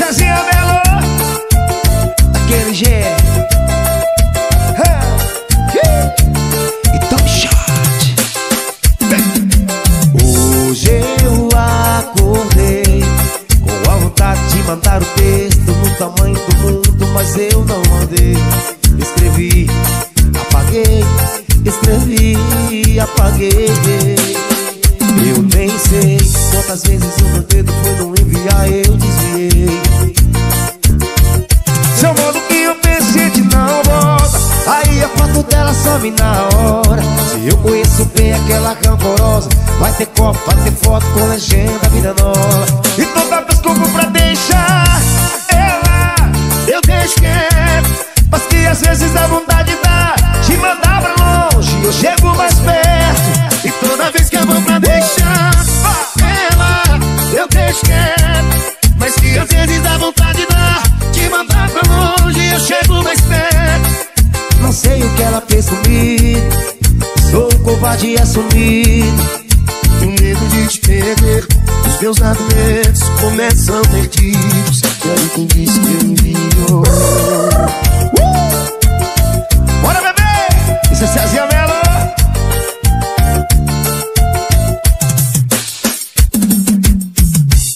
Cezinha Belo. Aquele jeito. E top shot. Hoje eu acordei Com a vontade de mandar o texto No tamanho do mundo Mas eu não mandei Escrevi, apaguei Escrevi, apaguei. Eu nem sei Quantas vezes some na hora. Se eu conheço bem aquela rancorosa Vai ter copo, vai ter foto com legenda Vida nova. E toda vez que eu vou que ela fez comigo. Sou um covarde assumido Tenho medo de te perder. Os meus argumentos começam